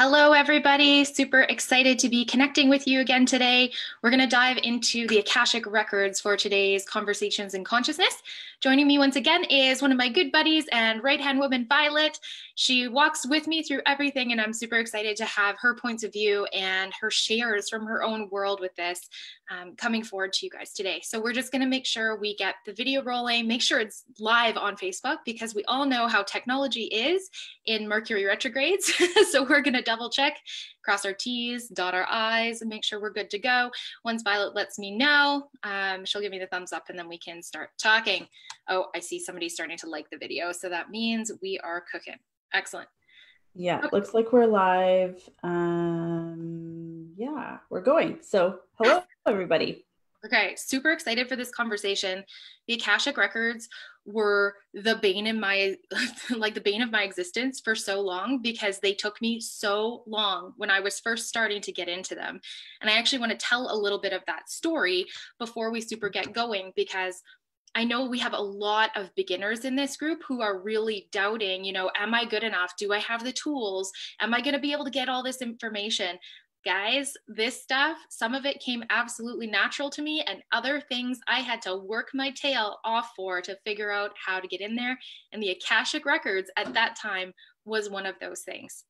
Hello, everybody. Super excited to be connecting with you again today. We're going to dive into the Akashic Records for today's Conversations in Consciousness. Joining me once again is one of my good buddies and right hand woman, Violet. She walks with me through everything, and I'm super excited to have her points of view and her shares from her own world with this um, coming forward to you guys today. So, we're just going to make sure we get the video rolling, make sure it's live on Facebook because we all know how technology is in Mercury retrogrades. so, we're going to double check, cross our T's, dot our I's, and make sure we're good to go. Once Violet lets me know, um, she'll give me the thumbs up and then we can start talking. Oh, I see somebody starting to like the video. So that means we are cooking. Excellent. Yeah, okay. looks like we're live. Um, yeah, we're going. So, hello, everybody. Okay, super excited for this conversation. The Akashic records were the bane in my like the bane of my existence for so long because they took me so long when I was first starting to get into them. And I actually want to tell a little bit of that story before we super get going because I know we have a lot of beginners in this group who are really doubting, you know, am I good enough? Do I have the tools? Am I going to be able to get all this information? Guys, this stuff, some of it came absolutely natural to me, and other things I had to work my tail off for to figure out how to get in there. And the Akashic Records at that time was one of those things.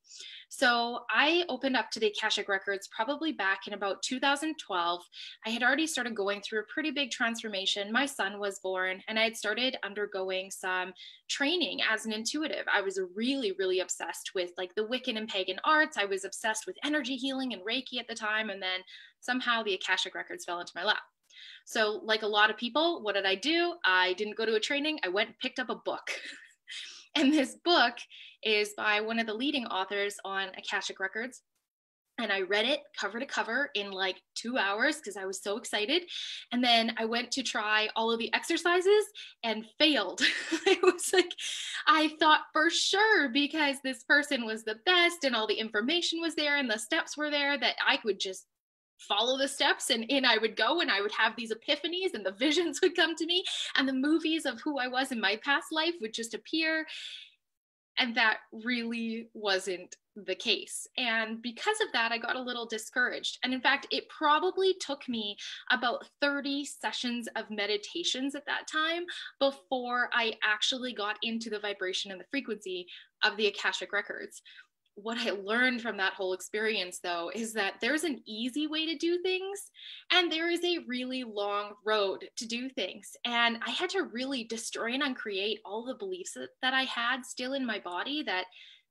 So I opened up to the Akashic Records probably back in about 2012. I had already started going through a pretty big transformation. My son was born, and I had started undergoing some training as an intuitive. I was really, really obsessed with like the Wiccan and pagan arts. I was obsessed with energy healing and Reiki at the time. And then somehow the Akashic Records fell into my lap. So, like a lot of people, what did I do? I didn't go to a training. I went and picked up a book. and this book is by one of the leading authors on Akashic Records. And I read it cover to cover in like two hours because I was so excited. And then I went to try all of the exercises and failed. it was like, I thought for sure because this person was the best and all the information was there and the steps were there that I could just follow the steps and in I would go and I would have these epiphanies and the visions would come to me and the movies of who I was in my past life would just appear and that really wasn't the case. And because of that, I got a little discouraged. And in fact, it probably took me about 30 sessions of meditations at that time before I actually got into the vibration and the frequency of the Akashic Records what I learned from that whole experience, though, is that there's an easy way to do things and there is a really long road to do things. And I had to really destroy and uncreate all the beliefs that, that I had still in my body that,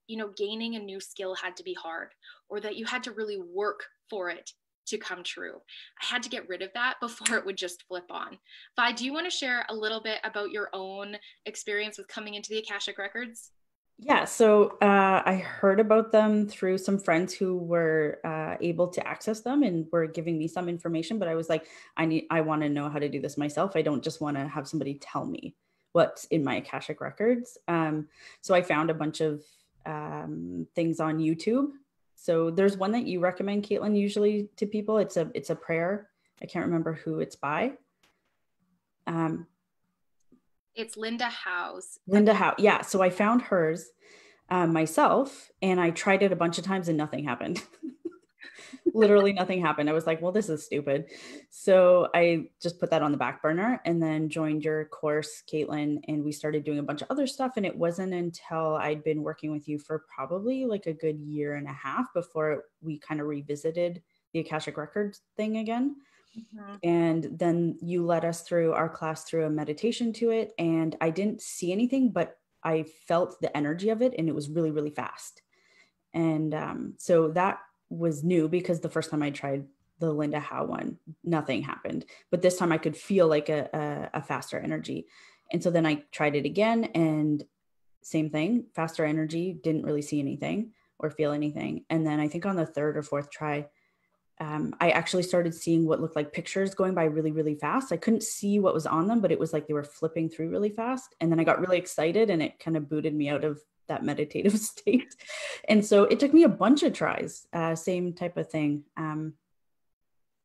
you know, gaining a new skill had to be hard or that you had to really work for it to come true. I had to get rid of that before it would just flip on. Vi, do you want to share a little bit about your own experience with coming into the Akashic Records? Yeah, so uh, I heard about them through some friends who were uh, able to access them and were giving me some information. But I was like, I need, I want to know how to do this myself. I don't just want to have somebody tell me what's in my akashic records. Um, so I found a bunch of um, things on YouTube. So there's one that you recommend, Caitlin, usually to people. It's a it's a prayer. I can't remember who it's by. Um, it's Linda Howe's. Linda Howe. Yeah. So I found hers uh, myself and I tried it a bunch of times and nothing happened. Literally nothing happened. I was like, well, this is stupid. So I just put that on the back burner and then joined your course, Caitlin, and we started doing a bunch of other stuff. And it wasn't until I'd been working with you for probably like a good year and a half before we kind of revisited the Akashic Records thing again. Mm-hmm. And then you led us through our class through a meditation to it. And I didn't see anything, but I felt the energy of it and it was really, really fast. And um, so that was new because the first time I tried the Linda Howe one, nothing happened. But this time I could feel like a, a, a faster energy. And so then I tried it again and same thing, faster energy, didn't really see anything or feel anything. And then I think on the third or fourth try, um, I actually started seeing what looked like pictures going by really, really fast. I couldn't see what was on them, but it was like they were flipping through really fast. And then I got really excited and it kind of booted me out of that meditative state. And so it took me a bunch of tries, uh, same type of thing. Um,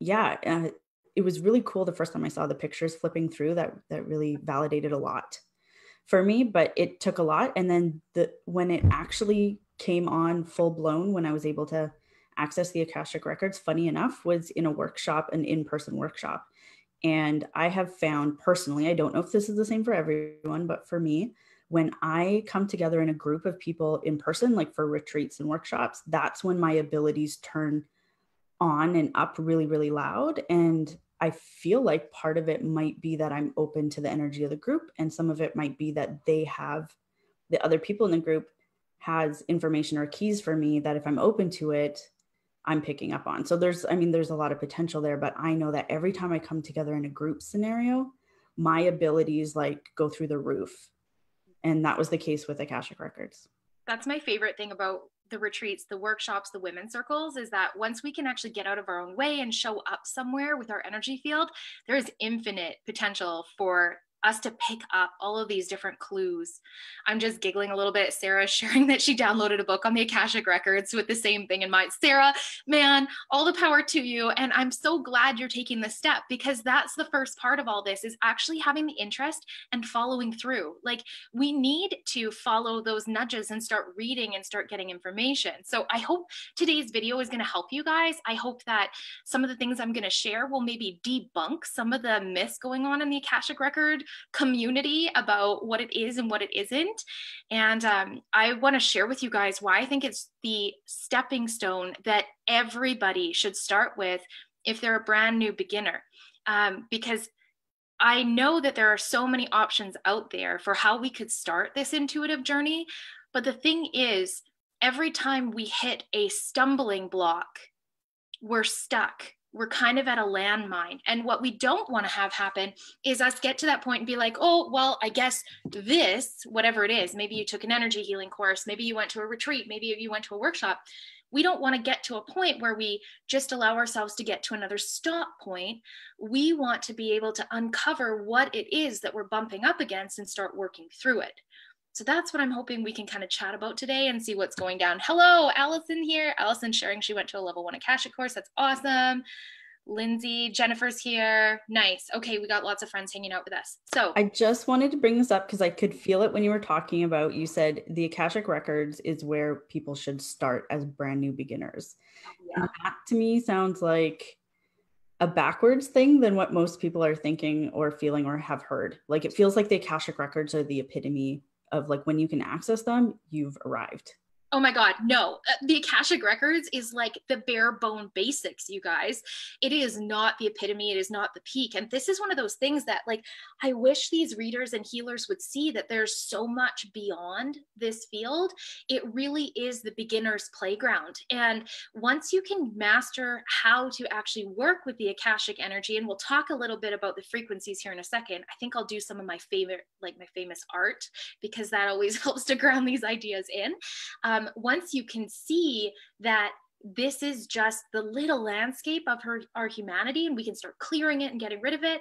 yeah, uh, it was really cool the first time I saw the pictures flipping through. That that really validated a lot for me, but it took a lot. And then the when it actually came on full blown when I was able to access the Akashic records, funny enough, was in a workshop, an in person workshop. And I have found personally, I don't know if this is the same for everyone, but for me, when I come together in a group of people in person, like for retreats and workshops, that's when my abilities turn on and up really, really loud. And I feel like part of it might be that I'm open to the energy of the group, and some of it might be that they have the other people in the group has information or keys for me that if I'm open to it, I'm picking up on. So there's, I mean, there's a lot of potential there, but I know that every time I come together in a group scenario, my abilities like go through the roof. And that was the case with Akashic Records. That's my favorite thing about the retreats, the workshops, the women's circles is that once we can actually get out of our own way and show up somewhere with our energy field, there is infinite potential for us to pick up all of these different clues. I'm just giggling a little bit. Sarah sharing that she downloaded a book on the Akashic Records with the same thing in mind. Sarah, man, all the power to you. And I'm so glad you're taking this step because that's the first part of all this is actually having the interest and following through. Like we need to follow those nudges and start reading and start getting information. So I hope today's video is going to help you guys. I hope that some of the things I'm going to share will maybe debunk some of the myths going on in the Akashic Record community about what it is and what it isn't. And um, I want to share with you guys why I think it's the stepping stone that everybody should start with if they're a brand new beginner. Um, because I know that there are so many options out there for how we could start this intuitive journey. But the thing is, every time we hit a stumbling block, we're stuck we're kind of at a landmine. And what we don't want to have happen is us get to that point and be like, oh, well, I guess this, whatever it is, maybe you took an energy healing course, maybe you went to a retreat, maybe you went to a workshop. We don't want to get to a point where we just allow ourselves to get to another stop point. We want to be able to uncover what it is that we're bumping up against and start working through it. So that's what I'm hoping we can kind of chat about today and see what's going down. Hello, Allison here. Allison sharing she went to a level one Akashic course. That's awesome. Lindsay, Jennifer's here. Nice. Okay, we got lots of friends hanging out with us. So I just wanted to bring this up because I could feel it when you were talking about you said the Akashic Records is where people should start as brand new beginners. Yeah. That to me sounds like a backwards thing than what most people are thinking or feeling or have heard. Like it feels like the Akashic Records are the epitome of like when you can access them, you've arrived. Oh my God, no. Uh, the Akashic Records is like the bare bone basics, you guys. It is not the epitome, it is not the peak. And this is one of those things that, like, I wish these readers and healers would see that there's so much beyond this field. It really is the beginner's playground. And once you can master how to actually work with the Akashic energy, and we'll talk a little bit about the frequencies here in a second, I think I'll do some of my favorite, like my famous art, because that always helps to ground these ideas in. Um, um, once you can see that this is just the little landscape of her, our humanity and we can start clearing it and getting rid of it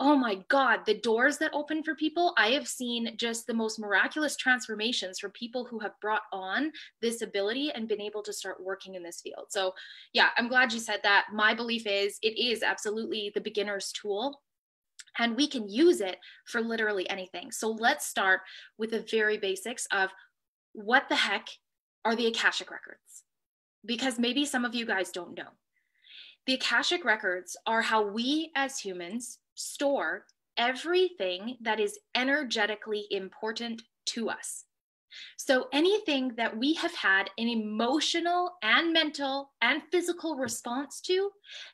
oh my god the doors that open for people i have seen just the most miraculous transformations for people who have brought on this ability and been able to start working in this field. So yeah i'm glad you said that. My belief is it is absolutely the beginner's tool and we can use it for literally anything. So let's start with the very basics of what the heck are the Akashic Records. Because maybe some of you guys don't know. The Akashic Records are how we as humans store everything that is energetically important to us. So anything that we have had an emotional and mental and physical response to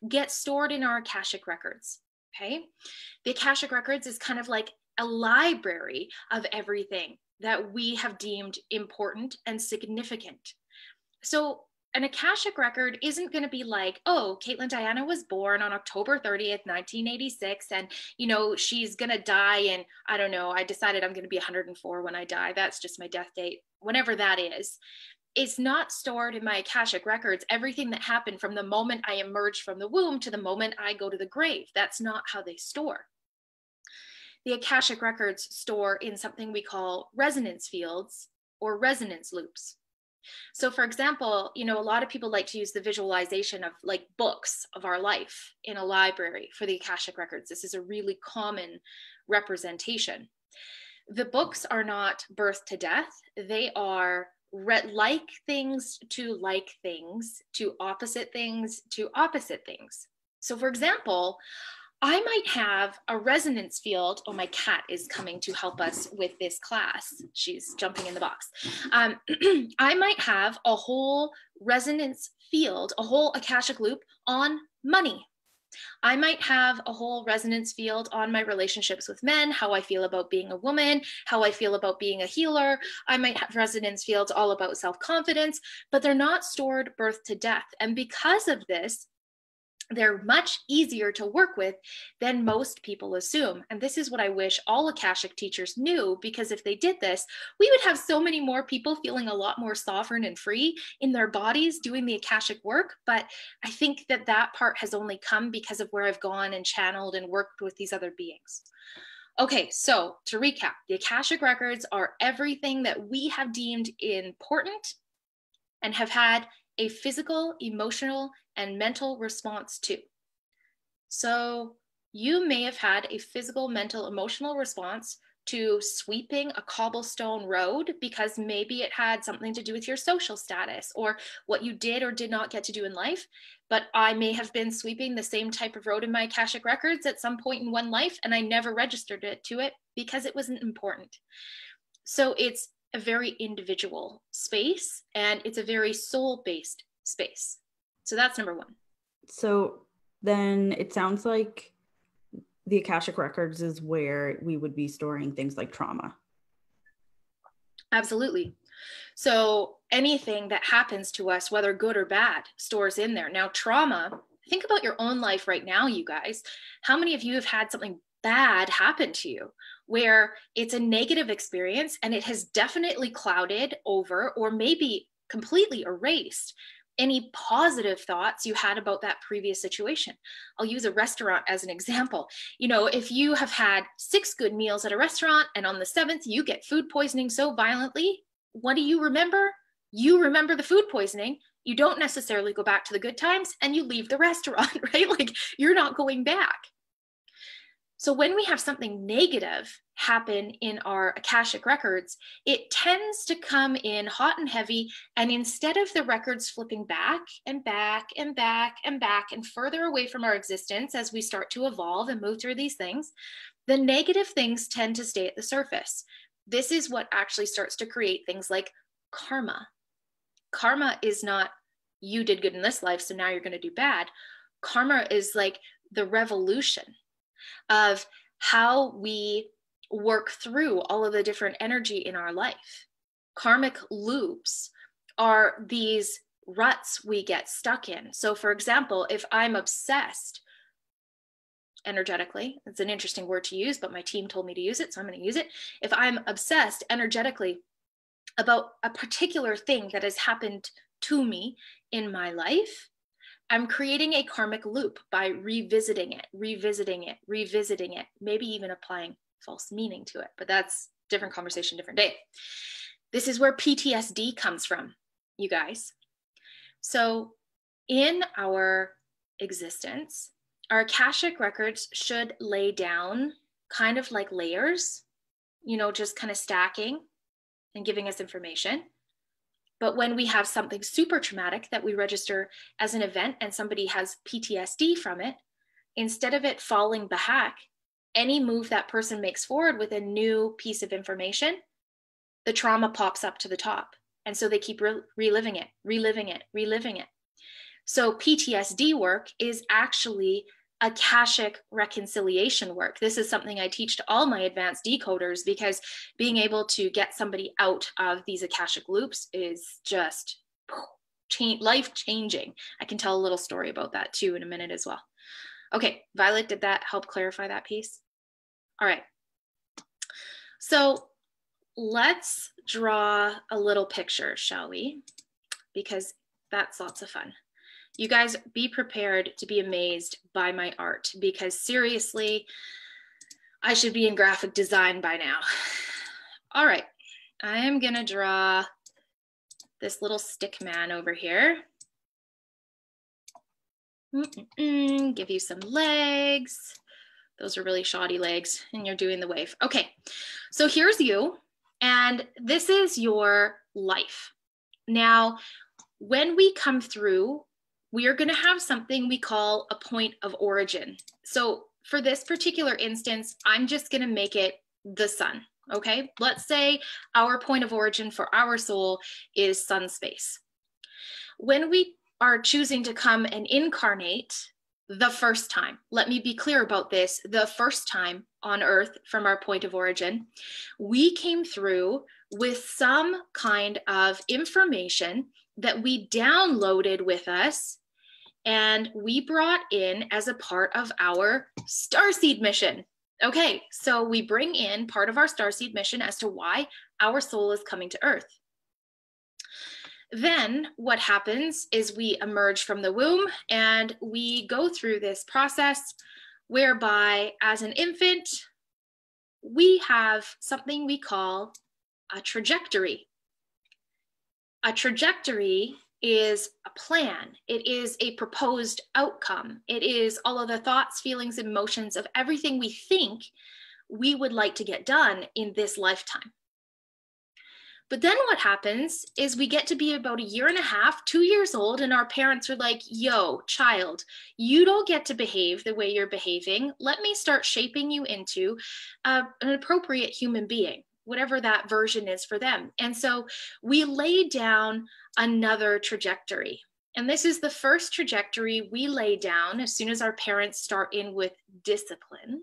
gets stored in our Akashic Records. Okay. The Akashic Records is kind of like a library of everything that we have deemed important and significant. So an Akashic record isn't going to be like, oh, Caitlin Dianna was born on October 30th, 1986, and you know she's going to die. And I don't know, I decided I'm going to be 104 when I die. That's just my death date, whenever that is. It's not stored in my Akashic records. Everything that happened from the moment I emerged from the womb to the moment I go to the grave. That's not how they store the Akashic records store in something we call resonance fields or resonance loops. So, for example, you know, a lot of people like to use the visualization of like books of our life in a library for the Akashic records. This is a really common representation. The books are not birth to death, they are re- like things to like things to opposite things to opposite things. So, for example, I might have a resonance field. Oh, my cat is coming to help us with this class. She's jumping in the box. Um, I might have a whole resonance field, a whole Akashic loop on money. I might have a whole resonance field on my relationships with men, how I feel about being a woman, how I feel about being a healer. I might have resonance fields all about self confidence, but they're not stored birth to death. And because of this, they're much easier to work with than most people assume. And this is what I wish all Akashic teachers knew, because if they did this, we would have so many more people feeling a lot more sovereign and free in their bodies doing the Akashic work. But I think that that part has only come because of where I've gone and channeled and worked with these other beings. Okay, so to recap, the Akashic records are everything that we have deemed important and have had a physical, emotional, and mental response to. So you may have had a physical, mental, emotional response to sweeping a cobblestone road because maybe it had something to do with your social status or what you did or did not get to do in life. But I may have been sweeping the same type of road in my Akashic records at some point in one life, and I never registered it to it because it wasn't important. So it's a very individual space and it's a very soul based space. So that's number one. So then it sounds like the Akashic Records is where we would be storing things like trauma. Absolutely. So anything that happens to us, whether good or bad, stores in there. Now, trauma, think about your own life right now, you guys. How many of you have had something bad happen to you where it's a negative experience and it has definitely clouded over or maybe completely erased any positive thoughts you had about that previous situation. I'll use a restaurant as an example. You know, if you have had six good meals at a restaurant and on the seventh you get food poisoning so violently, what do you remember? You remember the food poisoning. You don't necessarily go back to the good times and you leave the restaurant, right? Like you're not going back. So when we have something negative happen in our Akashic records, it tends to come in hot and heavy. And instead of the records flipping back and back and back and back and further away from our existence as we start to evolve and move through these things, the negative things tend to stay at the surface. This is what actually starts to create things like karma. Karma is not you did good in this life, so now you're going to do bad. Karma is like the revolution of how we work through all of the different energy in our life. Karmic loops are these ruts we get stuck in. So, for example, if I'm obsessed energetically, it's an interesting word to use, but my team told me to use it, so I'm going to use it. If I'm obsessed energetically about a particular thing that has happened to me in my life, I'm creating a karmic loop by revisiting it, revisiting it, revisiting it, maybe even applying false meaning to it. But that's different conversation, different day. This is where PTSD comes from, you guys. So, in our existence, our Akashic records should lay down kind of like layers, you know, just kind of stacking and giving us information. But when we have something super traumatic that we register as an event and somebody has PTSD from it, instead of it falling back, any move that person makes forward with a new piece of information, the trauma pops up to the top. And so they keep re- reliving it, reliving it, reliving it. So PTSD work is actually Akashic reconciliation work. This is something I teach to all my advanced decoders because being able to get somebody out of these Akashic loops is just life changing. I can tell a little story about that too in a minute as well. Okay, Violet, did that help clarify that piece? All right. So let's draw a little picture, shall we? Because that's lots of fun you guys be prepared to be amazed by my art because seriously, I should be in graphic design by now. All right, I am gonna draw this little stick man over here. Mm -mm -mm, give you some legs. Those are really shoddy legs and you're doing the wave. Okay, so here's you and this is your life. Now, when we come through, we are going to have something we call a point of origin. So, for this particular instance, I'm just going to make it the sun. Okay, let's say our point of origin for our soul is sun space. When we are choosing to come and incarnate the first time, let me be clear about this the first time on earth from our point of origin, we came through with some kind of information that we downloaded with us and we brought in as a part of our starseed mission. Okay, so we bring in part of our starseed mission as to why our soul is coming to earth. Then what happens is we emerge from the womb and we go through this process whereby, as an infant, we have something we call a trajectory. A trajectory is a plan, it is a proposed outcome, it is all of the thoughts, feelings, emotions of everything we think we would like to get done in this lifetime. But then what happens is we get to be about a year and a half, two years old, and our parents are like, yo, child, you don't get to behave the way you're behaving. Let me start shaping you into uh, an appropriate human being whatever that version is for them. And so we lay down another trajectory. And this is the first trajectory we lay down as soon as our parents start in with discipline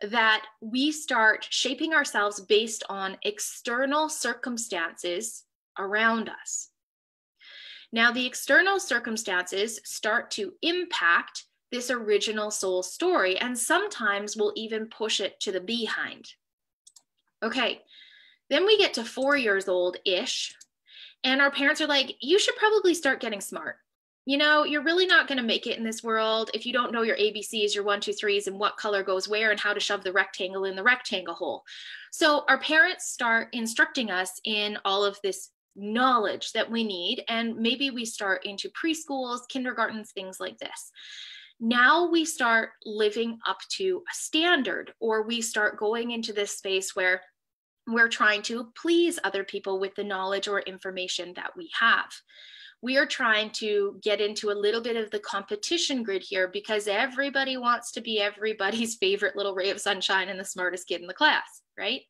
that we start shaping ourselves based on external circumstances around us. Now, the external circumstances start to impact this original soul story, and sometimes we'll even push it to the behind. Okay, then we get to four years old ish, and our parents are like, you should probably start getting smart. You know, you're really not going to make it in this world if you don't know your ABCs, your one, two, threes, and what color goes where and how to shove the rectangle in the rectangle hole. So our parents start instructing us in all of this knowledge that we need. And maybe we start into preschools, kindergartens, things like this. Now we start living up to a standard, or we start going into this space where we're trying to please other people with the knowledge or information that we have. We are trying to get into a little bit of the competition grid here because everybody wants to be everybody's favorite little ray of sunshine and the smartest kid in the class, right?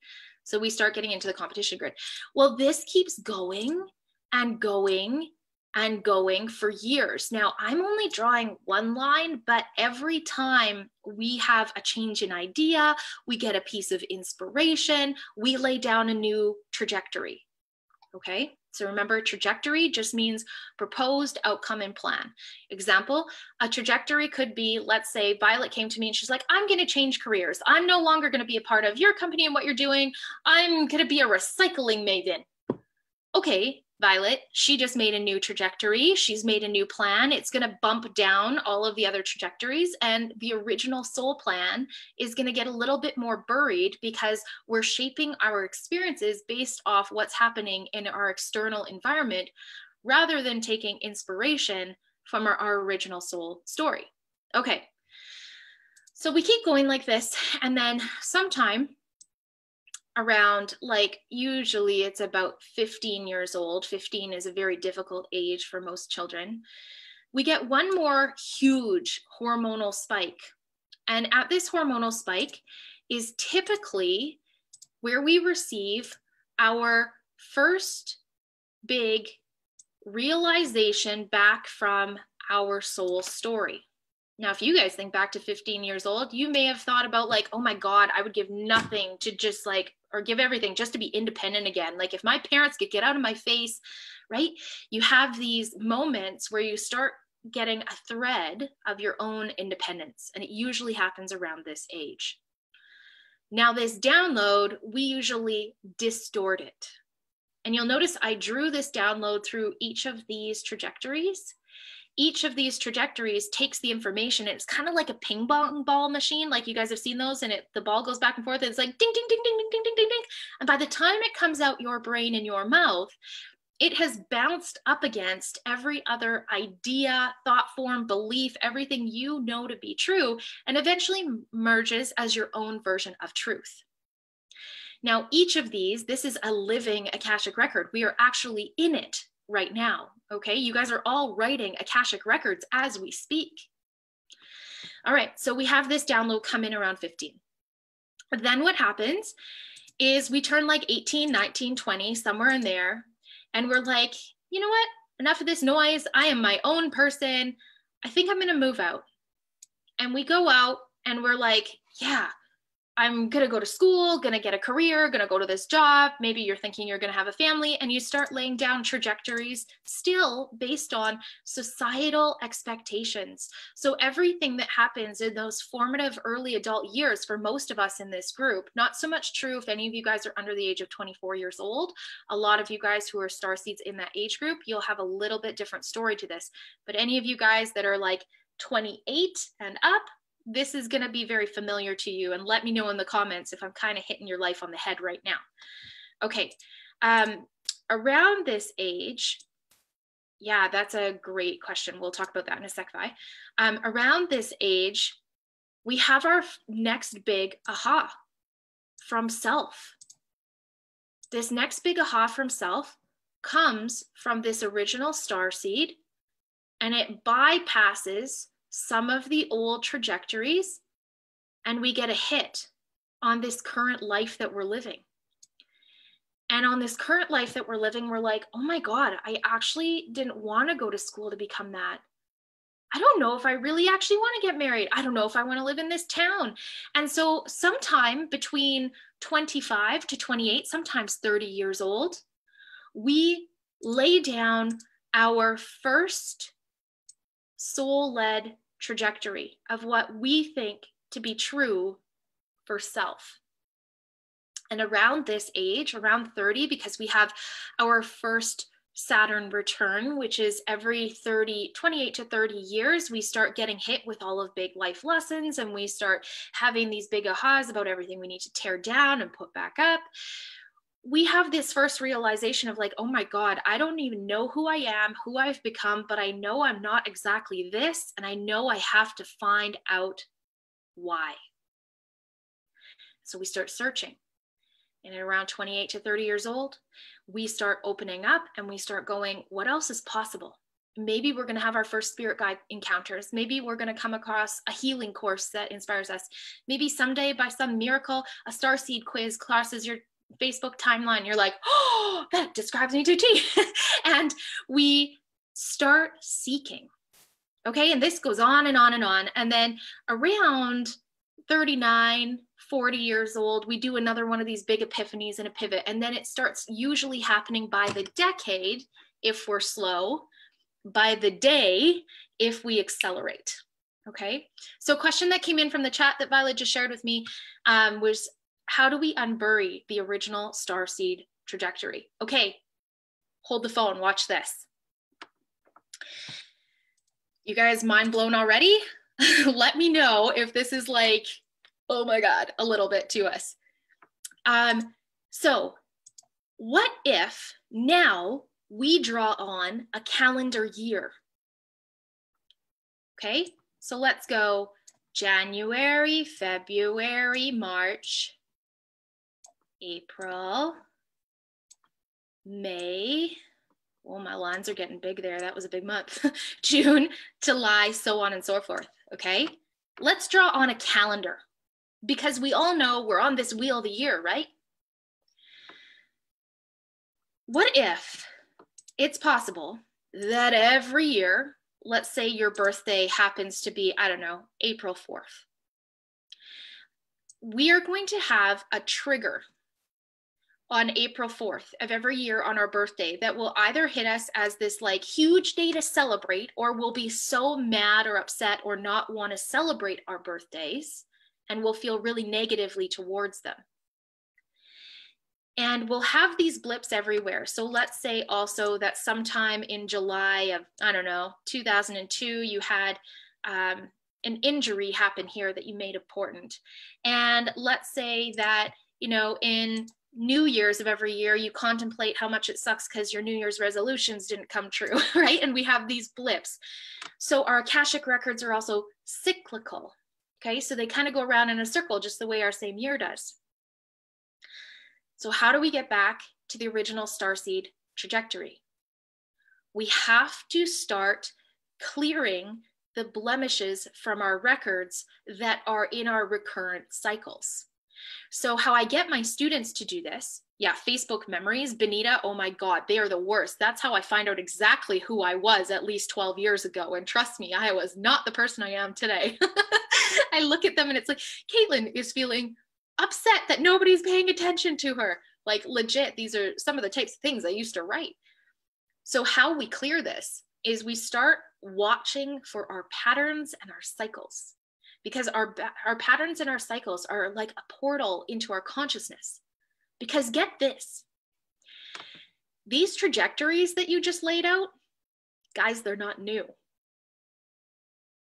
So we start getting into the competition grid. Well, this keeps going and going and going for years. Now, I'm only drawing one line, but every time we have a change in idea, we get a piece of inspiration, we lay down a new trajectory. Okay, so remember, trajectory just means proposed outcome and plan. Example, a trajectory could be let's say Violet came to me and she's like, I'm going to change careers. I'm no longer going to be a part of your company and what you're doing. I'm going to be a recycling maven. Okay, Violet, she just made a new trajectory. She's made a new plan. It's going to bump down all of the other trajectories. And the original soul plan is going to get a little bit more buried because we're shaping our experiences based off what's happening in our external environment rather than taking inspiration from our, our original soul story. Okay. So we keep going like this. And then sometime around like usually it's about 15 years old. 15 is a very difficult age for most children. We get one more huge hormonal spike. And at this hormonal spike is typically where we receive our first big realization back from our soul story now, if you guys think back to 15 years old, you may have thought about, like, oh my God, I would give nothing to just like, or give everything just to be independent again. Like, if my parents could get out of my face, right? You have these moments where you start getting a thread of your own independence, and it usually happens around this age. Now, this download, we usually distort it. And you'll notice I drew this download through each of these trajectories each of these trajectories takes the information. It's kind of like a ping pong ball machine, like you guys have seen those, and it the ball goes back and forth. And it's like ding, ding, ding, ding, ding, ding, ding, ding, ding. And by the time it comes out your brain and your mouth, it has bounced up against every other idea, thought form, belief, everything you know to be true, and eventually merges as your own version of truth. Now, each of these, this is a living Akashic record. We are actually in it right now. Okay, you guys are all writing Akashic records as we speak. All right, so we have this download come in around 15. Then what happens is we turn like 18, 19, 20, somewhere in there, and we're like, you know what? Enough of this noise. I am my own person. I think I'm going to move out. And we go out and we're like, yeah, I'm going to go to school, going to get a career, going to go to this job. Maybe you're thinking you're going to have a family, and you start laying down trajectories still based on societal expectations. So, everything that happens in those formative early adult years for most of us in this group, not so much true if any of you guys are under the age of 24 years old. A lot of you guys who are star seeds in that age group, you'll have a little bit different story to this. But any of you guys that are like 28 and up, this is going to be very familiar to you and let me know in the comments if i'm kind of hitting your life on the head right now. Okay um, around this age yeah that's a great question. We'll talk about that in a sec Vi. Um, around this age we have our next big aha from self. This next big aha from self comes from this original star seed and it bypasses some of the old trajectories and we get a hit on this current life that we're living. And on this current life that we're living, we're like, oh my God, I actually didn't want to go to school to become that. I don't know if I really actually want to get married. I don't know if I want to live in this town. And so, sometime between 25 to 28, sometimes 30 years old, we lay down our first soul led trajectory of what we think to be true for self. And around this age, around 30, because we have our first Saturn return, which is every 30, 28 to 30 years, we start getting hit with all of big life lessons and we start having these big ahas about everything we need to tear down and put back up we have this first realization of like, oh my God, I don't even know who I am, who I've become, but I know I'm not exactly this. And I know I have to find out why. So we start searching. And at around 28 to 30 years old, we start opening up and we start going, what else is possible? Maybe we're going to have our first spirit guide encounters. Maybe we're going to come across a healing course that inspires us. Maybe someday, by some miracle, a star seed quiz crosses your Facebook timeline, you're like, oh, that describes me to T. and we start seeking. Okay. And this goes on and on and on. And then around 39, 40 years old, we do another one of these big epiphanies and a pivot. And then it starts usually happening by the decade if we're slow, by the day if we accelerate. Okay. So, question that came in from the chat that Violet just shared with me um, was how do we unbury the original star seed trajectory? Okay, hold the phone, watch this. You guys mind blown already? Let me know if this is like, oh my God, a little bit to us. Um, so, what if now we draw on a calendar year? Okay, so let's go January, February, March, April, May. Well, my lines are getting big there. That was a big month. June, July, so on and so forth. Okay. Let's draw on a calendar because we all know we're on this wheel of the year, right? What if it's possible that every year, let's say your birthday happens to be, I don't know, April 4th, we are going to have a trigger on April 4th of every year on our birthday that will either hit us as this like huge day to celebrate, or we'll be so mad or upset or not want to celebrate our birthdays and we'll feel really negatively towards them. And we'll have these blips everywhere. So let's say also that sometime in July of, I don't know, 2002, you had um, an injury happen here that you made important. And let's say that, you know, in New Year's of every year, you contemplate how much it sucks because your New Year's resolutions didn't come true, right? And we have these blips. So our Akashic records are also cyclical, okay? So they kind of go around in a circle just the way our same year does. So how do we get back to the original starseed trajectory? we have to start clearing the blemishes from our records that are in our recurrent cycles. So, how I get my students to do this, yeah, Facebook memories, Benita, oh my God, they are the worst. That's how I find out exactly who I was at least 12 years ago. And trust me, I was not the person I am today. I look at them and it's like, Caitlin is feeling upset that nobody's paying attention to her. Like, legit, these are some of the types of things I used to write. So, how we clear this is we start watching for our patterns and our cycles because our our patterns and our cycles are like a portal into our consciousness. Because get this these trajectories that you just laid out guys they're not new.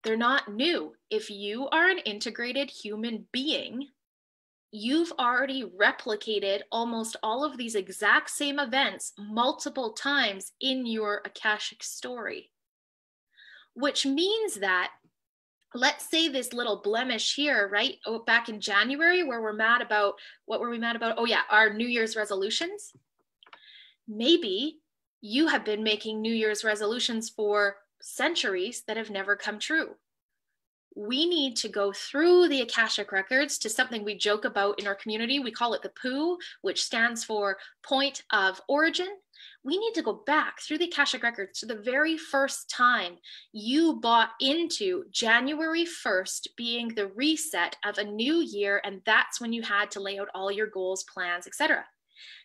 They're not new. If you are an integrated human being you've already replicated almost all of these exact same events multiple times in your akashic story which means that let's say this little blemish here, right? Oh, back in January, where we're mad about what were we mad about? Oh, yeah, our New Year's resolutions. Maybe you have been making New Year's resolutions for centuries that have never come true. We need to go through the Akashic records to something we joke about in our community. We call it the POO, which stands for point of origin we need to go back through the Akashic Records to the very first time you bought into January 1st being the reset of a new year. And that's when you had to lay out all your goals, plans, etc.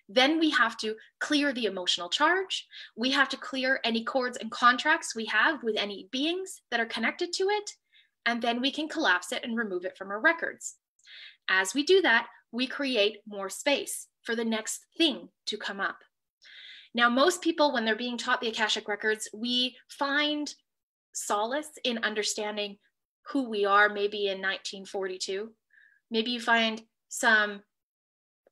Then we have to clear the emotional charge. We have to clear any cords and contracts we have with any beings that are connected to it. And then we can collapse it and remove it from our records. As we do that, we create more space for the next thing to come up. Now, most people, when they're being taught the Akashic Records, we find solace in understanding who we are maybe in 1942. Maybe you find some,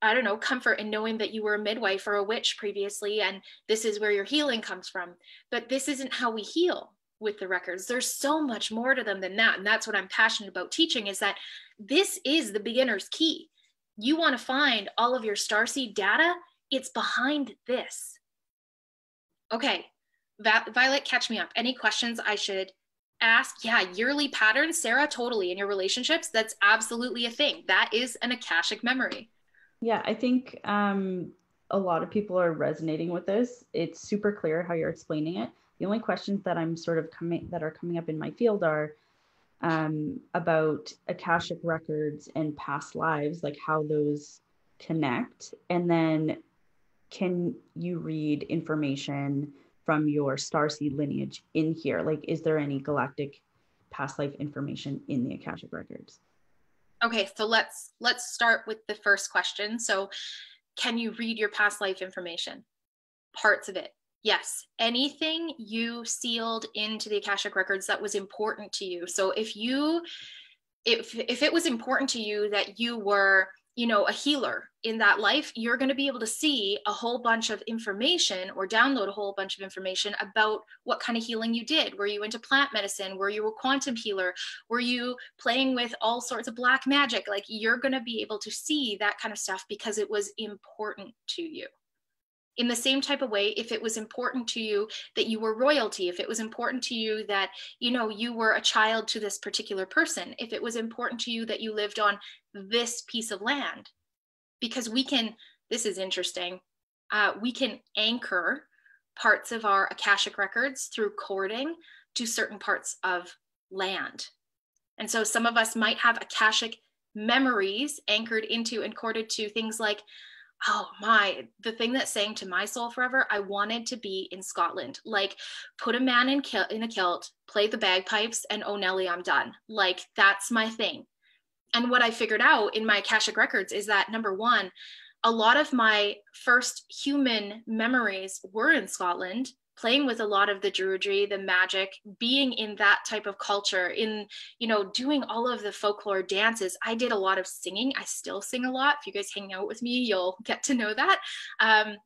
I don't know, comfort in knowing that you were a midwife or a witch previously, and this is where your healing comes from. But this isn't how we heal with the records. There's so much more to them than that. And that's what I'm passionate about teaching is that this is the beginner's key. You want to find all of your starseed data, it's behind this. Okay, Violet, catch me up. Any questions I should ask? Yeah, yearly patterns, Sarah, totally. In your relationships, that's absolutely a thing. That is an Akashic memory. Yeah, I think um, a lot of people are resonating with this. It's super clear how you're explaining it. The only questions that I'm sort of coming that are coming up in my field are um, about Akashic records and past lives, like how those connect, and then can you read information from your starseed lineage in here? Like, is there any galactic past life information in the Akashic records? Okay, so let's let's start with the first question. So, can you read your past life information? Parts of it. Yes, anything you sealed into the Akashic records that was important to you. So if you if if it was important to you that you were you know a healer in that life you're going to be able to see a whole bunch of information or download a whole bunch of information about what kind of healing you did. Were you into plant medicine? Were you a quantum healer? Were you playing with all sorts of black magic? Like you're going to be able to see that kind of stuff because it was important to you in the same type of way if it was important to you that you were royalty if it was important to you that you know you were a child to this particular person if it was important to you that you lived on this piece of land. Because we can this is interesting uh, we can anchor parts of our akashic records through cording to certain parts of land. And so some of us might have akashic memories anchored into and corded to things like oh my the thing that sang to my soul forever i wanted to be in scotland. Like put a man in, kil- in a kilt play the bagpipes and oh nelly i'm done. Like that's my thing. And what i figured out in my akashic records is that number one a lot of my first human memories were in scotland playing with a lot of the druidry the magic being in that type of culture in you know doing all of the folklore dances. I did a lot of singing. I still sing a lot. If you guys hang out with me you'll get to know that. Um,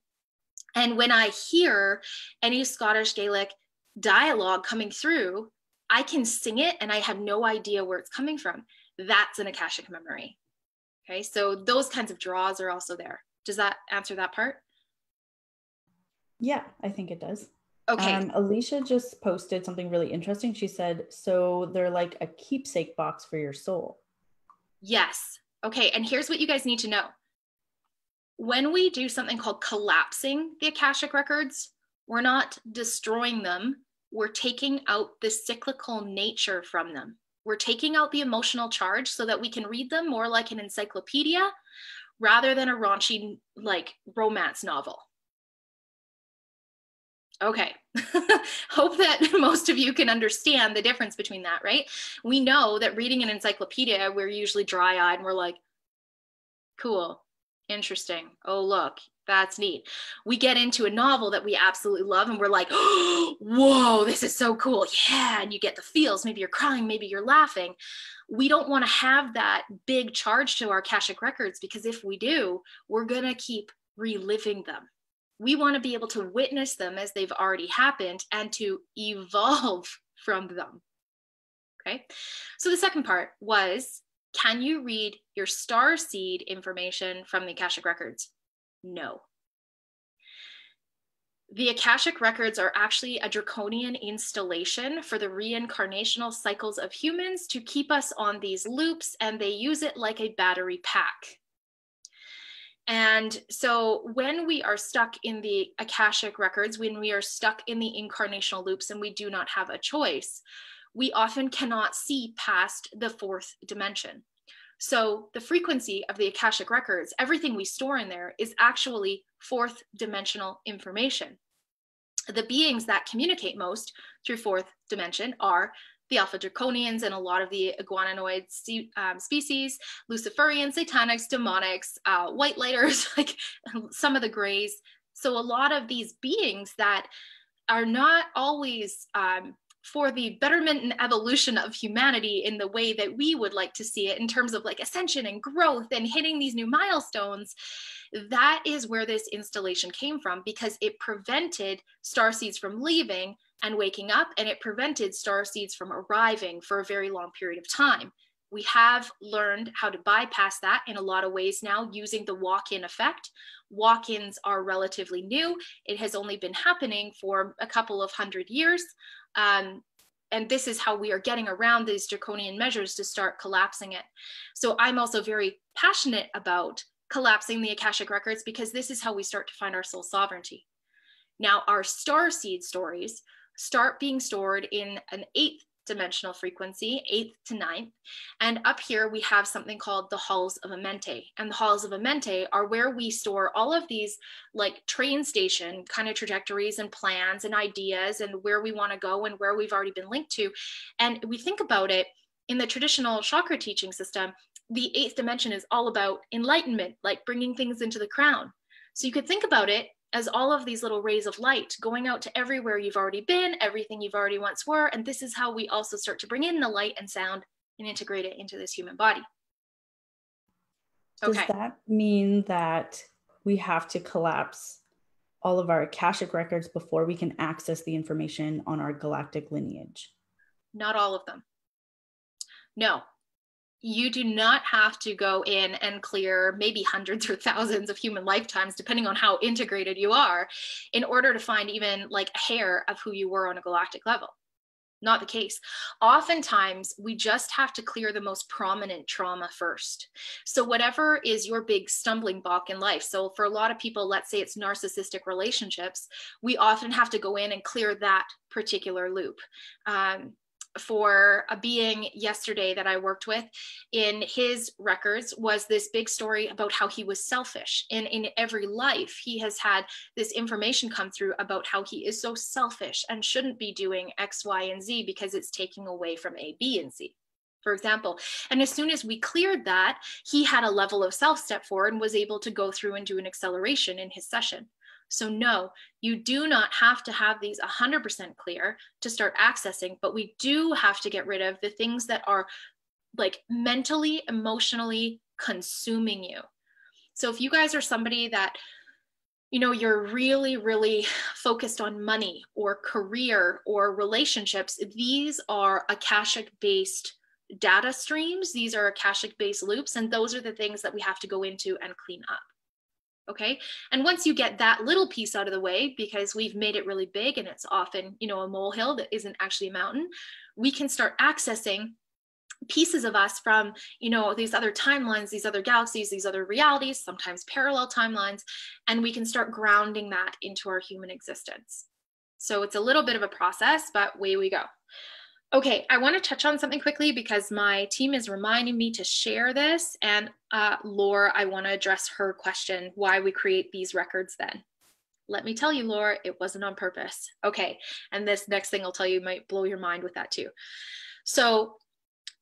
and when i hear any scottish gaelic dialogue coming through i can sing it and i have no idea where it's coming from. That's an akashic memory. Okay so those kinds of draws are also there. Does that answer that part? Yeah i think it does Okay. Um, Alicia just posted something really interesting. She said, so they're like a keepsake box for your soul. Yes. Okay. And here's what you guys need to know. When we do something called collapsing the Akashic records, we're not destroying them. We're taking out the cyclical nature from them. We're taking out the emotional charge so that we can read them more like an encyclopedia rather than a raunchy, like romance novel. Okay. Hope that most of you can understand the difference between that, right? We know that reading an encyclopedia, we're usually dry eyed and we're like, cool, interesting. Oh, look, that's neat. We get into a novel that we absolutely love and we're like, oh, whoa, this is so cool. Yeah. And you get the feels. Maybe you're crying, maybe you're laughing. We don't want to have that big charge to our Akashic records because if we do, we're going to keep reliving them we want to be able to witness them as they've already happened and to evolve from them. Okay. So the second part was can you read your star seed information from the Akashic records? No. The Akashic records are actually a draconian installation for the reincarnational cycles of humans to keep us on these loops, and they use it like a battery pack. And so when we are stuck in the Akashic records, when we are stuck in the incarnational loops and we do not have a choice, we often cannot see past the fourth dimension. So the frequency of the Akashic records, everything we store in there is actually fourth dimensional information. The beings that communicate most through fourth dimension are the alpha draconians and a lot of the iguananoid um, species, Luciferians, satanics, demonics, uh, white lighters, like some of the grays. So a lot of these beings that are not always um, for the betterment and evolution of humanity in the way that we would like to see it in terms of like ascension and growth and hitting these new milestones that is where this installation came from because it prevented star seeds from leaving and waking up, and it prevented star seeds from arriving for a very long period of time. We have learned how to bypass that in a lot of ways now using the walk in effect. Walk ins are relatively new, it has only been happening for a couple of hundred years. Um, and this is how we are getting around these draconian measures to start collapsing it. So I'm also very passionate about collapsing the Akashic records because this is how we start to find our soul sovereignty. Now, our star seed stories start being stored in an eighth dimensional frequency, eighth to ninth. And up here, we have something called the halls of Amenti. And the halls of Amenti are where we store all of these like train station kind of trajectories and plans and ideas and where we want to go and where we've already been linked to. And we think about it in the traditional chakra teaching system, the eighth dimension is all about enlightenment, like bringing things into the crown. So you could think about it as all of these little rays of light going out to everywhere you've already been, everything you've already once were. And this is how we also start to bring in the light and sound and integrate it into this human body. Okay. Does that mean that we have to collapse all of our Akashic records before we can access the information on our galactic lineage? Not all of them. No, you do not have to go in and clear maybe hundreds or thousands of human lifetimes, depending on how integrated you are, in order to find even like a hair of who you were on a galactic level. Not the case. Oftentimes, we just have to clear the most prominent trauma first. So, whatever is your big stumbling block in life. So, for a lot of people, let's say it's narcissistic relationships, we often have to go in and clear that particular loop. Um, for a being yesterday that I worked with in his records was this big story about how he was selfish. And in every life, he has had this information come through about how he is so selfish and shouldn't be doing X, Y, and Z because it's taking away from A, B, and C for example. And as soon as we cleared that, he had a level of self step forward and was able to go through and do an acceleration in his session. So, no, you do not have to have these 100% clear to start accessing, but we do have to get rid of the things that are like mentally, emotionally consuming you. So, if you guys are somebody that you know you're really really focused on money or career or relationships these are akashic based data streams these are akashic based loops and those are the things that we have to go into and clean up okay? And once you get that little piece out of the way because we've made it really big and it's often you know a molehill that isn't actually a mountain we can start accessing pieces of us from you know these other timelines these other galaxies these other realities sometimes parallel timelines and we can start grounding that into our human existence. So it's a little bit of a process but way we go Okay, I want to touch on something quickly because my team is reminding me to share this. And uh, Laura, I want to address her question why we create these records then. Let me tell you, Laura, it wasn't on purpose. Okay, and this next thing I'll tell you might blow your mind with that too. So,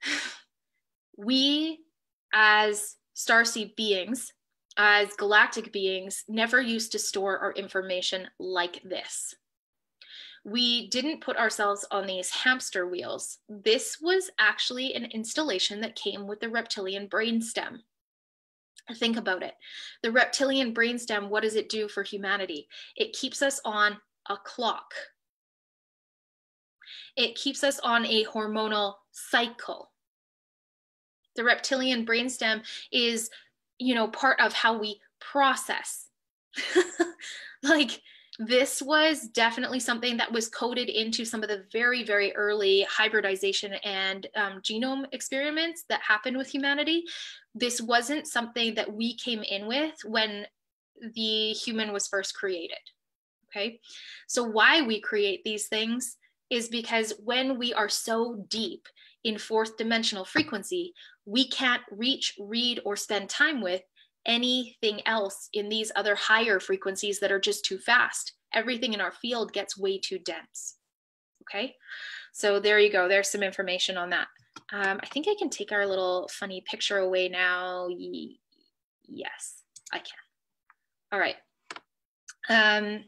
we as starseed beings, as galactic beings, never used to store our information like this we didn't put ourselves on these hamster wheels. This was actually an installation that came with the reptilian brainstem. Think about it. The reptilian brainstem, what does it do for humanity? It keeps us on a clock. It keeps us on a hormonal cycle. The reptilian brainstem is, you know, part of how we process. like this was definitely something that was coded into some of the very, very early hybridization and um, genome experiments that happened with humanity. This wasn't something that we came in with when the human was first created. Okay. So, why we create these things is because when we are so deep in fourth dimensional frequency, we can't reach, read, or spend time with anything else in these other higher frequencies that are just too fast. Everything in our field gets way too dense. Okay, so there you go. There's some information on that. Um, I think I can take our little funny picture away now. yes, I can. All right. Um,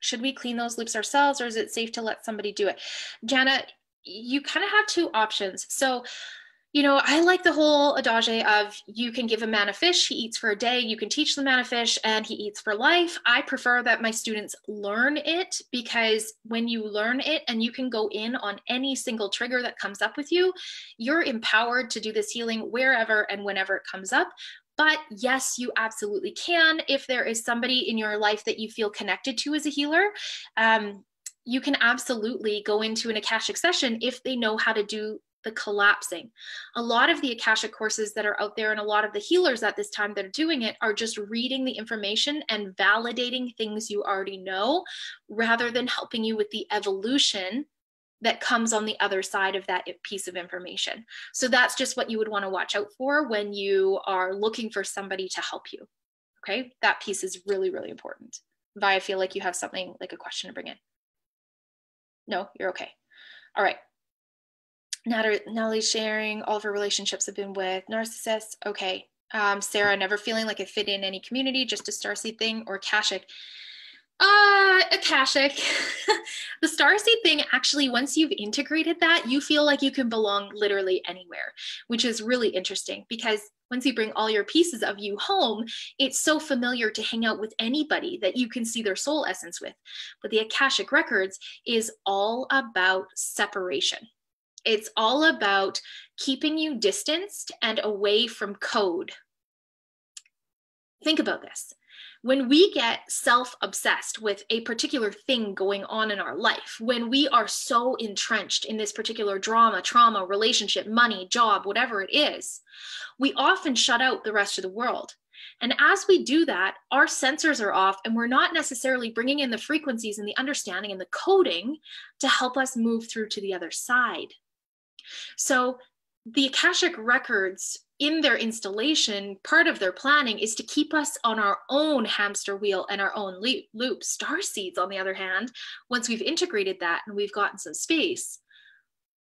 should we clean those loops ourselves or is it safe to let somebody do it? Jana, you kind of have two options. So you know, I like the whole adage of you can give a man a fish, he eats for a day, you can teach the man a fish, and he eats for life. I prefer that my students learn it because when you learn it and you can go in on any single trigger that comes up with you, you're empowered to do this healing wherever and whenever it comes up. But yes, you absolutely can if there is somebody in your life that you feel connected to as a healer. Um, you can absolutely go into an Akashic session if they know how to do the collapsing. A lot of the Akashic courses that are out there and a lot of the healers at this time that are doing it are just reading the information and validating things you already know rather than helping you with the evolution that comes on the other side of that piece of information. So that's just what you would want to watch out for when you are looking for somebody to help you. Okay, that piece is really, really important. Vi, I feel like you have something like a question to bring in. No, you're okay. All right. Natalie's sharing all of her relationships have been with narcissists. Okay. Um, Sarah, never feeling like I fit in any community, just a starseed thing or Akashic. Uh, Akashic. the starseed thing, actually, once you've integrated that, you feel like you can belong literally anywhere, which is really interesting because once you bring all your pieces of you home, it's so familiar to hang out with anybody that you can see their soul essence with. But the Akashic Records is all about separation. It's all about keeping you distanced and away from code. Think about this. When we get self obsessed with a particular thing going on in our life, when we are so entrenched in this particular drama, trauma, relationship, money, job, whatever it is, we often shut out the rest of the world. And as we do that, our sensors are off and we're not necessarily bringing in the frequencies and the understanding and the coding to help us move through to the other side. So the Akashic records in their installation, part of their planning is to keep us on our own hamster wheel and our own loop. Star seeds, on the other hand, once we've integrated that and we've gotten some space,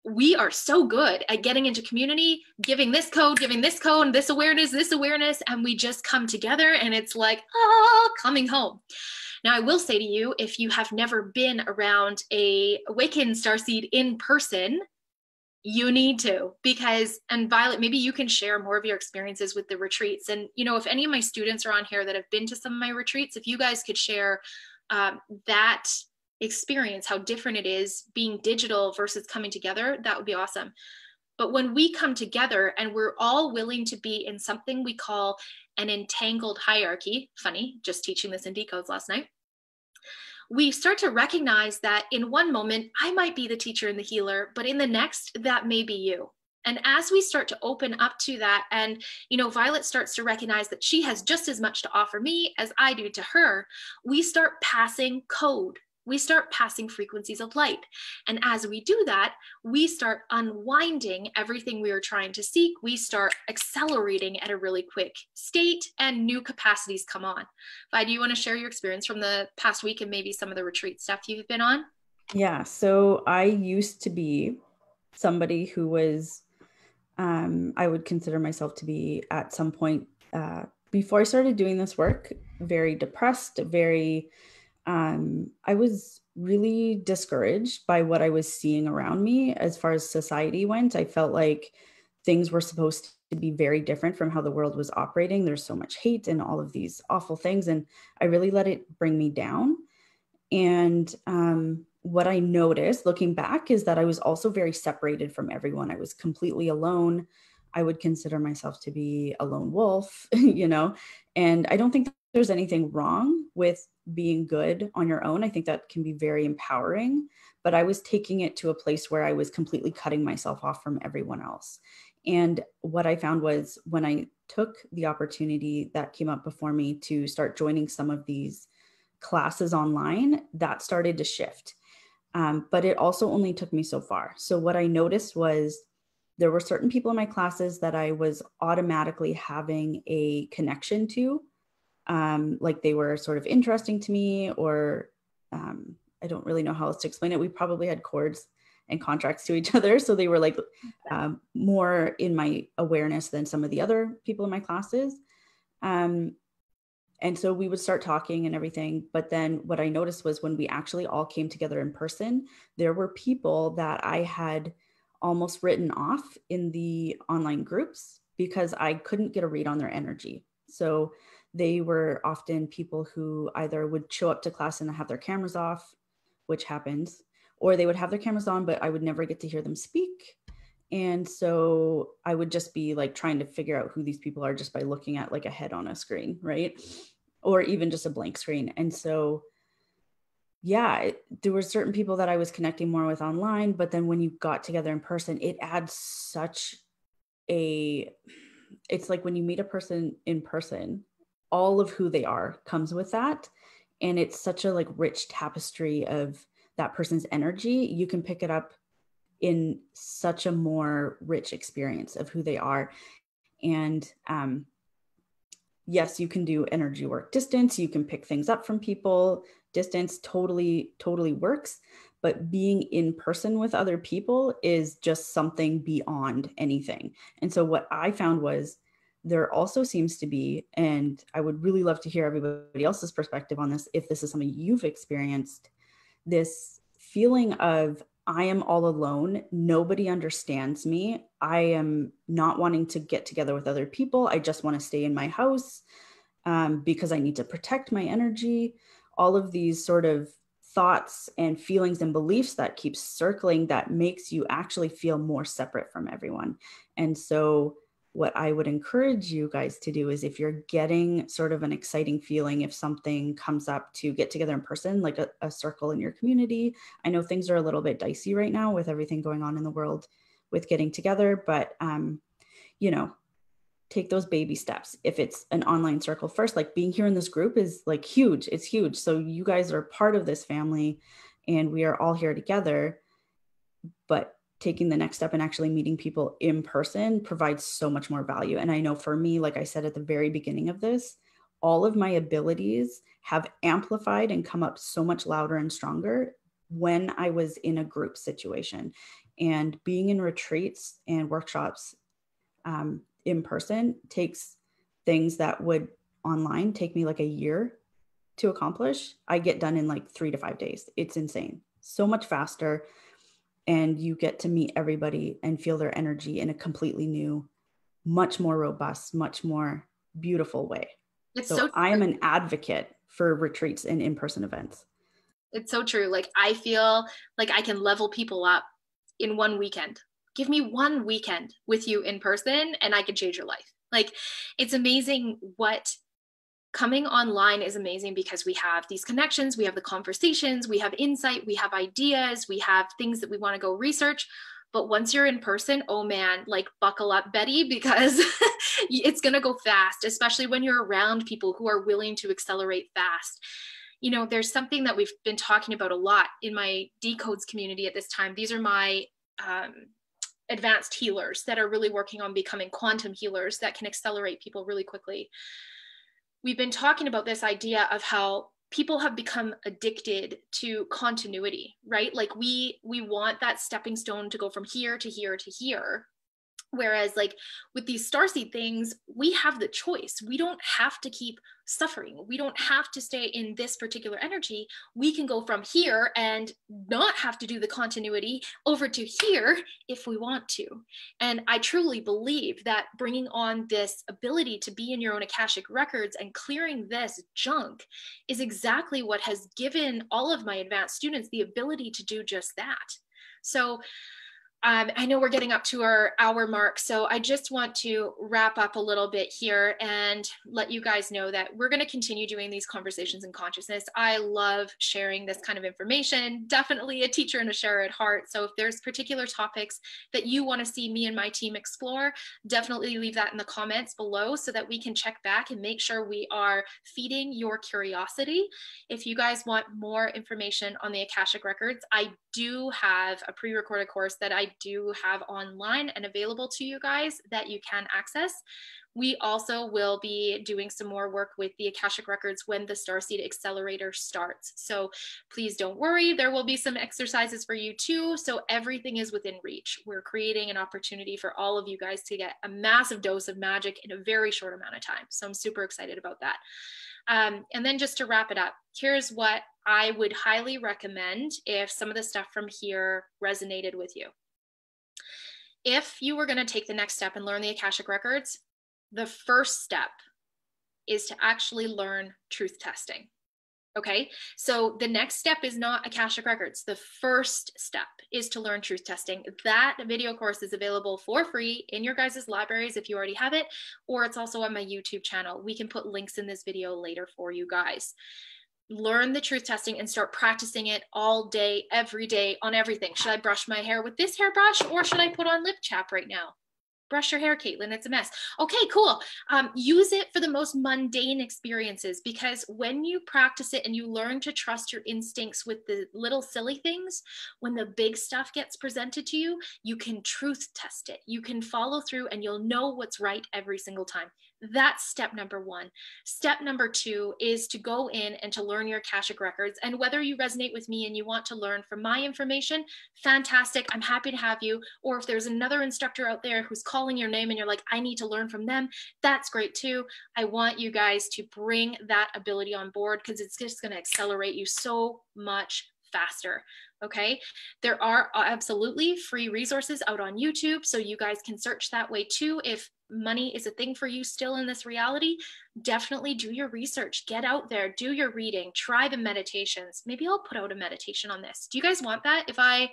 we are so good at getting into community, giving this code, giving this code, this awareness, this awareness, and we just come together and it's like, oh, coming home. Now, I will say to you, if you have never been around a awakened starseed in person, you need to because and violet maybe you can share more of your experiences with the retreats. And you know if any of my students are on here that have been to some of my retreats if you guys could share um, that experience how different it is being digital versus coming together that would be awesome. But when we come together and we're all willing to be in something we call an entangled hierarchy, funny, just teaching this in decodes last night, we start to recognize that in one moment, I might be the teacher and the healer, but in the next, that may be you. And as we start to open up to that, and you know, Violet starts to recognize that she has just as much to offer me as I do to her, we start passing code we start passing frequencies of light. And as we do that, we start unwinding everything we are trying to seek. We start accelerating at a really quick state, and new capacities come on. Vi, do you want to share your experience from the past week and maybe some of the retreat stuff you've been on? Yeah. So I used to be somebody who was, um, I would consider myself to be at some point uh, before I started doing this work, very depressed, very um, I was really discouraged by what I was seeing around me as far as society went. I felt like things were supposed to be very different from how the world was operating. There's so much hate and all of these awful things. And I really let it bring me down. And um, what I noticed looking back is that I was also very separated from everyone. I was completely alone. I would consider myself to be a lone wolf, you know, and I don't think there's anything wrong with being good on your own. I think that can be very empowering. But I was taking it to a place where I was completely cutting myself off from everyone else. And what I found was when I took the opportunity that came up before me to start joining some of these classes online, that started to shift. Um, but it also only took me so far. So what I noticed was there were certain people in my classes that I was automatically having a connection to um, like they were sort of interesting to me, or um, I don't really know how else to explain it. We probably had cords and contracts to each other. So they were like um, more in my awareness than some of the other people in my classes. Um, and so we would start talking and everything. But then what I noticed was when we actually all came together in person, there were people that I had almost written off in the online groups because I couldn't get a read on their energy. So they were often people who either would show up to class and have their cameras off, which happens, or they would have their cameras on, but I would never get to hear them speak. And so I would just be like trying to figure out who these people are just by looking at like a head on a screen, right? Or even just a blank screen. And so, yeah, there were certain people that I was connecting more with online, but then when you got together in person, it adds such a, it's like when you meet a person in person, all of who they are comes with that. And it's such a like rich tapestry of that person's energy. You can pick it up in such a more rich experience of who they are. And um yes you can do energy work. Distance you can pick things up from people. Distance totally totally works. But being in person with other people is just something beyond anything. And so what i found was there also seems to be, and I would really love to hear everybody else's perspective on this, if this is something you've experienced, this feeling of I am all alone. Nobody understands me. I am not wanting to get together with other people. I just want to stay in my house um, because I need to protect my energy. All of these sort of thoughts and feelings and beliefs that keep circling that makes you actually feel more separate from everyone. And so what I would encourage you guys to do is if you're getting sort of an exciting feeling, if something comes up to get together in person, like a, a, circle in your community. I know things are a little bit dicey right now with everything going on in the world with getting together, but um, you know, take those baby steps. If it's an online circle first, like being here in this group is like huge. It's huge. So you guys are part of this family and we are all here together. But taking the next step and actually meeting people in person provides so much more value. And I know for me, like I said at the very beginning of this, all of my abilities have amplified and come up so much louder and stronger when I was in a group situation. And being in retreats and workshops um, in person takes things that would online take me like a year to accomplish. I get done in like three to five days. It's insane. So much faster and you get to meet everybody and feel their energy in a completely new much more robust much more beautiful way. It's so, so i am an advocate for retreats and in-person events. It's so true. Like i feel like i can level people up in one weekend. Give me one weekend with you in person and I can change your life. Like it's amazing what coming online is amazing because we have these connections, we have the conversations, we have insight, we have ideas, we have things that we want to go research. But once you're in person, oh man, like buckle up, Betty, because it's going to go fast, especially when you're around people who are willing to accelerate fast. You know, there's something that we've been talking about a lot in my decodes community at this time. These are my um, advanced healers that are really working on becoming quantum healers that can accelerate people really quickly we've been talking about this idea of how people have become addicted to continuity right? Like we we want that stepping stone to go from here to here to here Whereas, like with these starseed things, we have the choice. We don't have to keep suffering. We don't have to stay in this particular energy. We can go from here and not have to do the continuity over to here if we want to. And I truly believe that bringing on this ability to be in your own Akashic records and clearing this junk is exactly what has given all of my advanced students the ability to do just that. So, um, I know we're getting up to our hour mark, so I just want to wrap up a little bit here and let you guys know that we're going to continue doing these conversations in consciousness. I love sharing this kind of information. Definitely a teacher and a sharer at heart. So if there's particular topics that you want to see me and my team explore, definitely leave that in the comments below so that we can check back and make sure we are feeding your curiosity. If you guys want more information on the Akashic Records, I do have a pre-recorded course that I do have online and available to you guys that you can access. We also will be doing some more work with the Akashic Records when the Starseed Accelerator starts. So please don't worry, there will be some exercises for you too. So everything is within reach. We're creating an opportunity for all of you guys to get a massive dose of magic in a very short amount of time. So I'm super excited about that. Um, and then just to wrap it up, here's what I would highly recommend if some of the stuff from here resonated with you if you were going to take the next step and learn the Akashic Records, the first step is to actually learn truth testing. Okay, so the next step is not Akashic Records. The first step is to learn truth testing. That video course is available for free in your guys' libraries if you already have it, or it's also on my YouTube channel. We can put links in this video later for you guys learn the truth testing and start practicing it all day, every day on everything. Should I brush my hair with this hairbrush or should I put on lip chap right now? Brush your hair, Caitlin. It's a mess. Okay, cool. Um, use it for the most mundane experiences because when you practice it and you learn to trust your instincts with the little silly things, when the big stuff gets presented to you, you can truth test it. You can follow through and you'll know what's right every single time. That's step number one. Step number two is to go in and to learn your Akashic records. And whether you resonate with me and you want to learn from my information, fantastic. I'm happy to have you. Or if there's another instructor out there who's calling your name and you're like, I need to learn from them, that's great too. I want you guys to bring that ability on board because it's just going to accelerate you so much faster. Okay. There are uh, absolutely free resources out on YouTube. So you guys can search that way too. If money is a thing for you still in this reality, definitely do your research. Get out there, do your reading, try the meditations. Maybe I'll put out a meditation on this. Do you guys want that? If I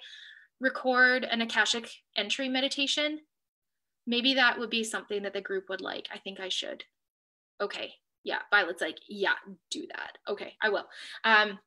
record an Akashic entry meditation, maybe that would be something that the group would like. I think I should. Okay. Yeah. Violet's like, yeah, do that. Okay, I will. Um,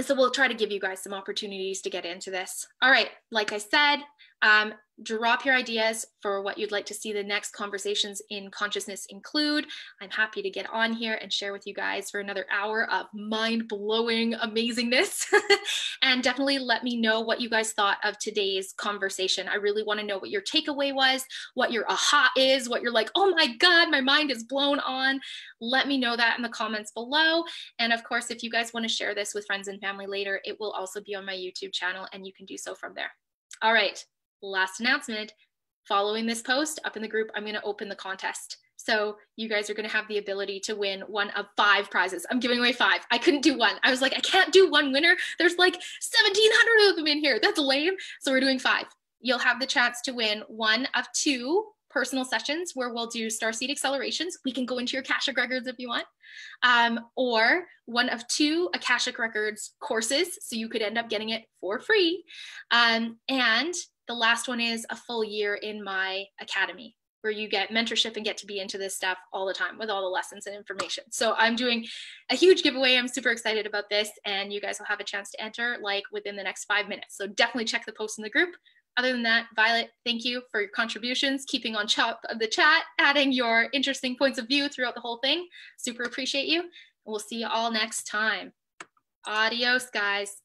so we'll try to give you guys some opportunities to get into this. All right, like I said, um, drop your ideas for what you'd like to see the next conversations in consciousness include. I'm happy to get on here and share with you guys for another hour of mind blowing amazingness. and definitely let me know what you guys thought of today's conversation. I really want to know what your takeaway was, what your aha is, what you're like, oh my God, my mind is blown on. Let me know that in the comments below. And of course, if you guys want to share this with friends and family later, it will also be on my YouTube channel and you can do so from there. All right last announcement following this post up in the group, I'm going to open the contest. So you guys are going to have the ability to win one of five prizes. I'm giving away five. I couldn't do one. I was like, I can't do one winner. There's like 1,700 of them in here. That's lame. So we're doing five. You'll have the chance to win one of two personal sessions where we'll do starseed accelerations. We can go into your Akashic records if you want, um, or one of two Akashic records courses. So you could end up getting it for free. Um, and the last one is a full year in my academy where you get mentorship and get to be into this stuff all the time with all the lessons and information. So I'm doing a huge giveaway. I'm super excited about this, and you guys will have a chance to enter like within the next five minutes. So definitely check the post in the group. Other than that, Violet, thank you for your contributions, keeping on top of the chat, adding your interesting points of view throughout the whole thing. Super appreciate you. We'll see you all next time. Adios, guys.